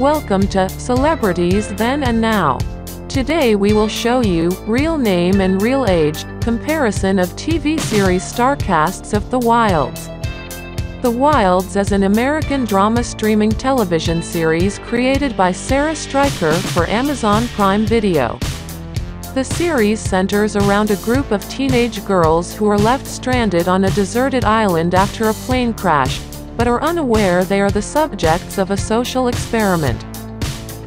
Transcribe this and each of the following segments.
Welcome to Celebrities Then and Now. Today we will show you real name and real age comparison of TV series star casts of The Wilds. The Wilds is an American drama streaming television series created by Sarah Streicher for Amazon Prime Video. The series centers around a group of teenage girls who are left stranded on a deserted island after a plane crash, but are unaware they are the subjects of a social experiment.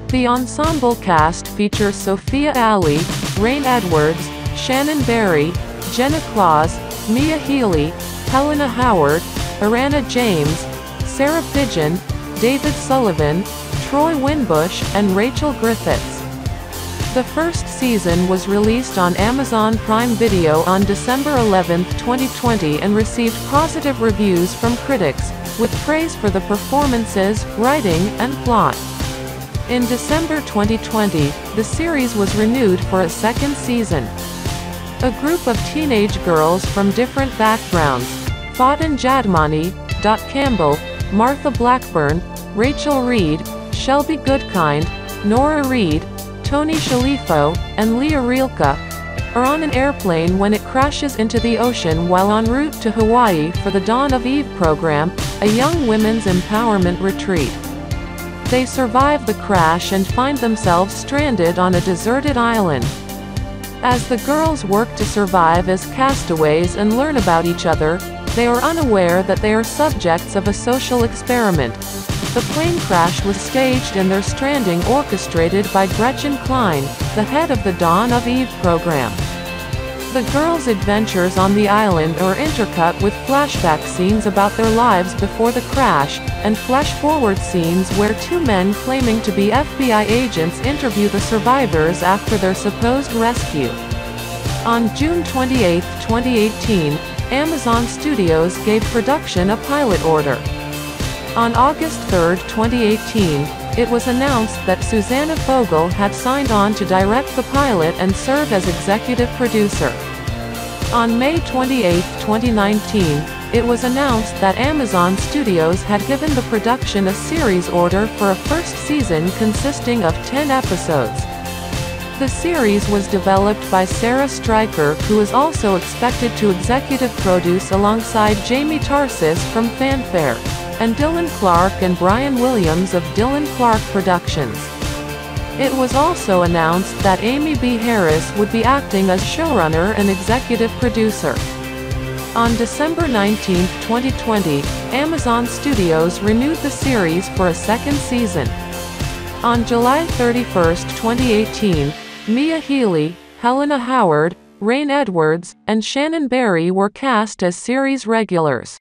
The ensemble cast features Sophia Ali, Reign Edwards, Shannon Berry, Jenna Clause, Mia Healey, Helena Howard, Erana James, Sarah Pidgeon, David Sullivan, Troy Winbush, and Rachel Griffiths. The first season was released on Amazon Prime Video on December 11, 2020 and received positive reviews from critics, with praise for the performances, writing, and plot. In December 2020, the series was renewed for a second season. A group of teenage girls from different backgrounds, Fatin Jadmani, Dot Campbell, Martha Blackburn, Rachel Reid, Shelby Goodkind, Nora Reid, Toni Shalifoe, and Leah Rilke, are on an airplane when it crashes into the ocean while en route to Hawaii for the Dawn of Eve program, a young women's empowerment retreat. They survive the crash and find themselves stranded on a deserted island. As the girls work to survive as castaways and learn about each other, they are unaware that they are subjects of a social experiment. The plane crash was staged and their stranding orchestrated by Gretchen Klein, the head of the Dawn of Eve program. The girls' adventures on the island are intercut with flashback scenes about their lives before the crash, and flash-forward scenes where two men claiming to be FBI agents interview the survivors after their supposed rescue. On June 28, 2018, Amazon Studios gave production a pilot order. On August 3, 2018, it was announced that Susanna Fogel had signed on to direct the pilot and serve as executive producer. On May 28, 2019, it was announced that Amazon Studios had given the production a series order for a first season consisting of 10 episodes. The series was developed by Sarah Streicher who is also expected to executive produce alongside Jamie Tarses from Fanfare and Dylan Clark and Brian Williams of Dylan Clark Productions. It was also announced that Amy B. Harris would be acting as showrunner and executive producer. On December 19, 2020, Amazon Studios renewed the series for a second season. On July 31, 2018, Mia Healey, Helena Howard, Reign Edwards, and Shannon Berry were cast as series regulars.